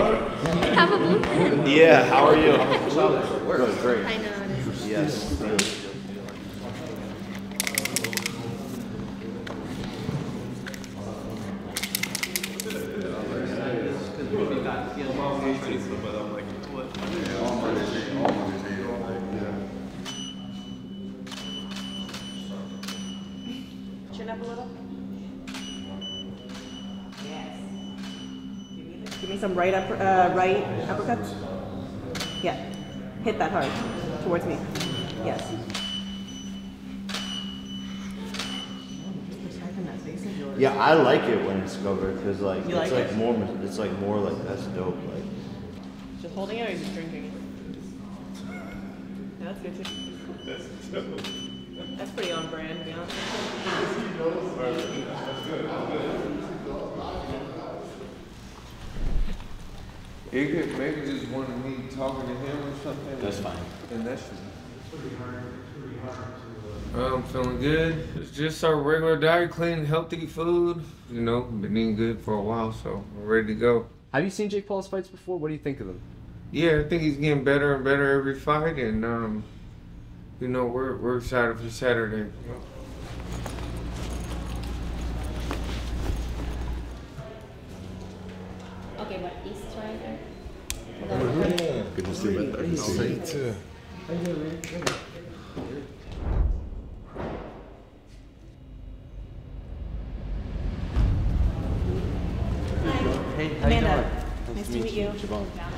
have a blue pen. Yeah, how are you? Great. I know. Yes. Me some right upper, uh, right uppercut. Yeah. Hit that hard. Towards me. Yes. Yeah, I like it when it's covered because like You it's like like it? more. It's like more like that's dope. Like Just holding it or just drinking it? Yeah, that's good too. That's pretty on brand, to be honest. You could maybe just wanted me talking to him or something. That's fine. And that's. Fine. It's pretty hard to. I'm feeling good. It's just our regular diet, clean, healthy food. You know, been eating good for a while, so we're ready to go. Have you seen Jake Paul's fights before? What do you think of them? Yeah, I think he's getting better and better every fight, and um, you know, we're we're excited for Saturday. Okay, what east triangle? Good to see you. Good to you too. Hey, how Amanda, you doing? nice to meet you. Siobhan.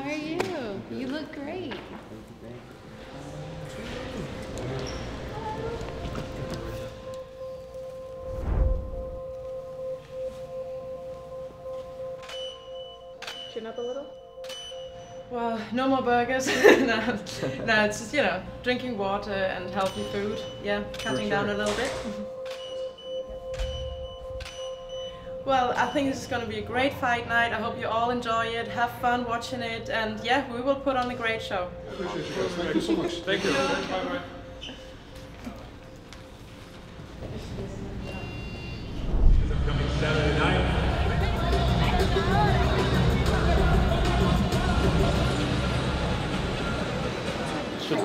How are you? You look great. Chin up a little. Well, no more burgers. no, no, it's just you know drinking water and healthy food. Yeah, cutting down a little bit. Well, I think this is going to be a great fight night. I hope you all enjoy it, have fun watching it, and yeah, we will put on a great show. Thank you so much. Thank you. Bye-bye.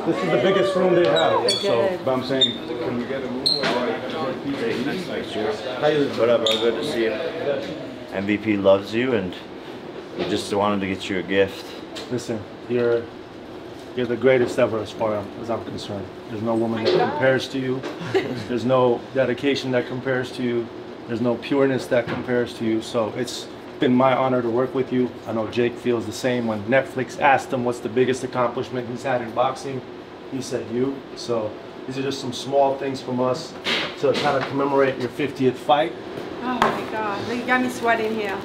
This is the biggest room they have, so, but I'm saying, Can we get a move? what up, bro? Good to see you. MVP loves you, and we just wanted to get you a gift. listen, you're, you're the greatest ever as far as I'm concerned. There's no woman that compares to you. There's no dedication that compares to you. There's no pureness that compares to you. So it's been my honor to work with you. I know Jake feels the same. When Netflix asked him what's the biggest accomplishment he's had in boxing, he said you. So these are just some small things from us to kind of commemorate your 50th fight. Oh my god, you got me sweating here.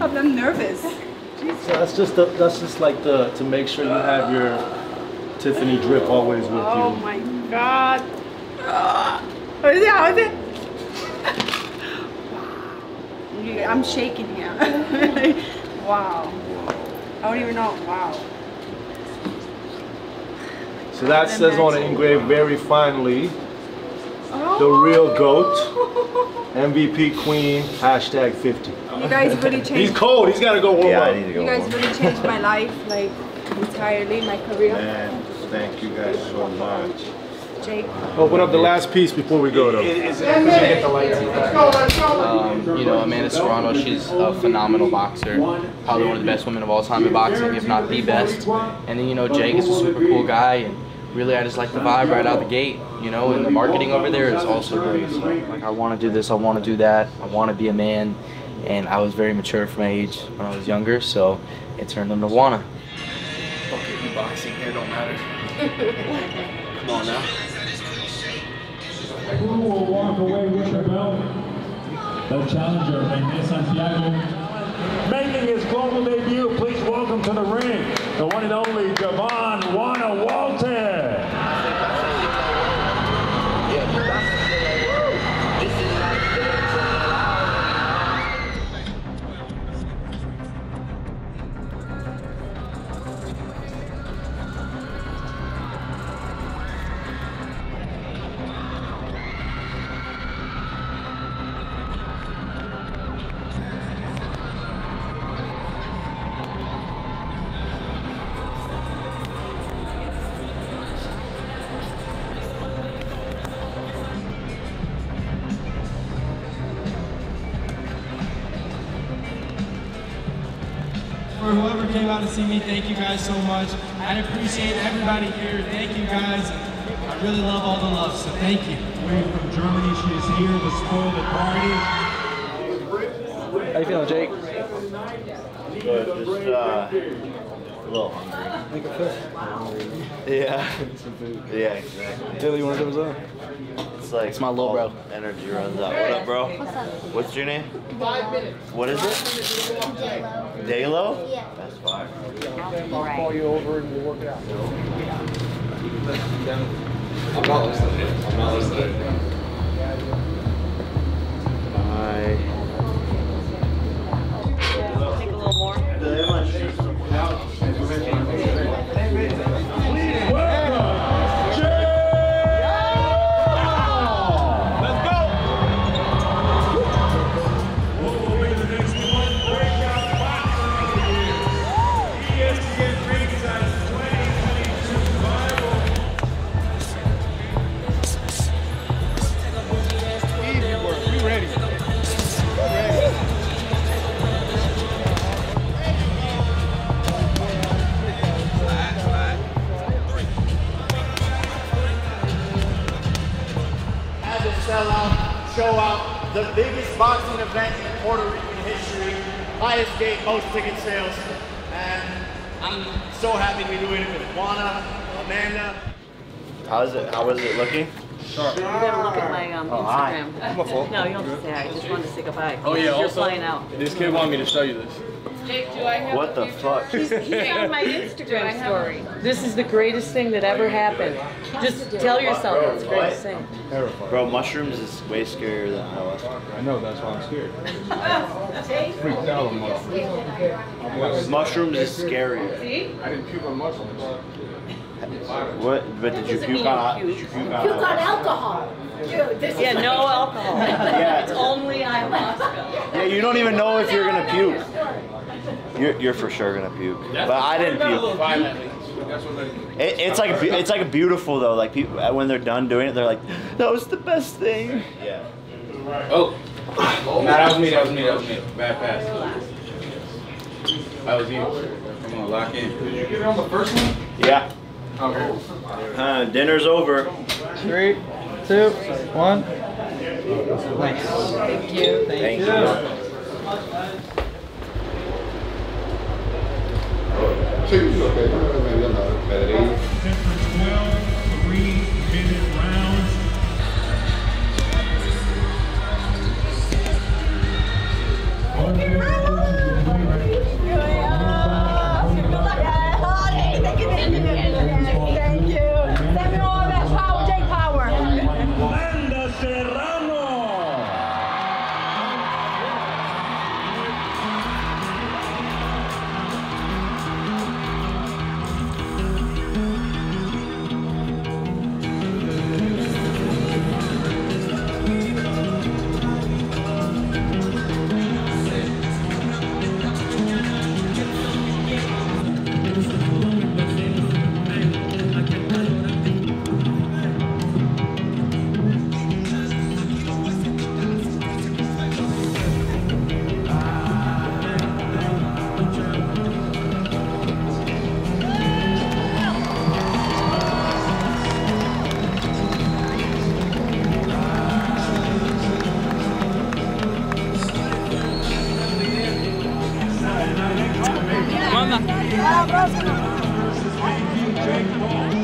I'm, nervous. So that's just the, that's just like the to make sure you have your Tiffany drip always with Oh you. Oh my god. Ah. What is it? How is it? Wow. I'm shaking here. wow. I don't even know. Wow. So that says on it engraved very finely, Oh. the real goat, MVP queen, hashtag 50. You guys really changed. He's changed. cold, he's gotta go warm Yeah, I need to go. You guys home. really changed my life, like entirely, my career. Man, thank you guys so much. Jake. Open up the last piece before we go though. Um, you know, Amanda Serrano, she's a phenomenal boxer. Probably one of the best women of all time in boxing, if not the best. And then, you know, Jake is a super cool guy. And really, I just like the vibe right out the gate, you know, and the marketing over there is also great. So, like, I want to do this, I want to do that, I want to be a man. And I was very mature for my age when I was younger, so it turned into wanna. Fuck it, you boxing here don't matter. Come on now. Who will walk away with the belt? the challenger, Rene Santiago. Making his global debut, please welcome to the ring, the one and only Javon Wana Walton. Whoever out to see me, thank you guys so much. I appreciate everybody here. Thank you guys. I really love all the love, so thank you. Way from Germany, she is here to spoil the party. How you feeling, Jake? Good, just uh, a little hungry. Make a fist. Yeah. Some food. Yeah, exactly. Taylor, you want to come do It's like It's my little bro. Energy runs out. What up, bro? What's up? What's your name? Five minutes. What is it? J-Lo. Daylo? Yeah. That's fire. I'll call you over and we'll work it out. I'm not listening. I'm not listening. Show out, the biggest boxing event in Puerto Rican history, highest gate, most ticket sales, and I'm so happy to be doing it with Wana, Amanda. How is it? How is it looking? You're gonna look at my um, Oh, hi. Instagram. No, you don't have to say hi. I just wanted to say goodbye. Oh yeah, You're also, flying out. this kid wanted me to show you this. Jake, do I have What the fuck? He's on my Instagram story. This is the greatest thing that ever happened. Just tell yourself it's the greatest thing. Bro, mushrooms is way scarier than ayahuasca. I know, that's why I'm scared. Freaked out on mushrooms. Mushrooms is scarier. See? I didn't puke on mushrooms. What? But did you puke on? Did you puke on? You got alcohol. Dude, this Yeah, is no alcohol. Yeah. It's only ayahuasca. Yeah, you don't even know if you're gonna puke. You're, you're for sure gonna puke. But I didn't puke. Five at least. That's what they. It, it's like it's like beautiful though. Like people when they're done doing it, they're like, "That was the best thing." Yeah. Oh. Nah, that was me. That was me. That was me. Bad pass. That was you. Come on, lock in. Did you get it on the first one? Yeah. Okay. Uh, dinner's over. Three, two, one. Thank you. Thank you. Set for Thank you, Jake Paul.